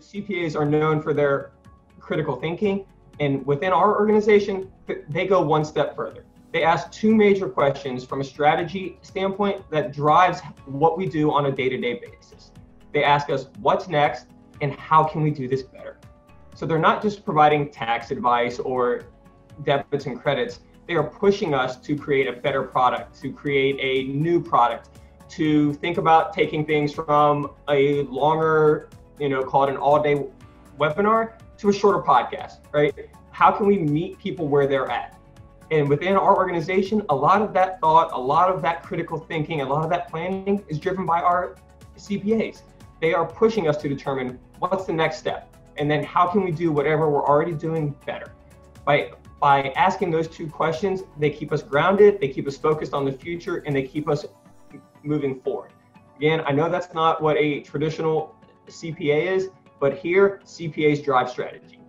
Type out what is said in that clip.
CPAs are known for their critical thinking, and within our organization, they go one step further. They ask two major questions from a strategy standpoint that drives what we do on a day to day basis. They ask us what's next and how can we do this better. So they're not just providing tax advice or debits and credits, they are pushing us to create a better product, to create a new product, to think about taking things from a longer, you know, call it an all day webinar to a shorter podcast, right? How can we meet people where they're at? And within our organization, a lot of that thought, a lot of that critical thinking, a lot of that planning is driven by our CPAs. They are pushing us to determine what's the next step and then how can we do whatever we're already doing better. By by asking those two questions, they keep us grounded, they keep us focused on the future, and they keep us moving forward. Again, I know that's not what a traditional CPA is, but here CPAs drive strategy.